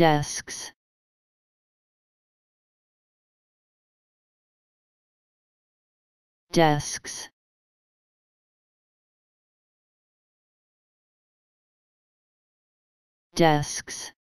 desks. Desks. Desks.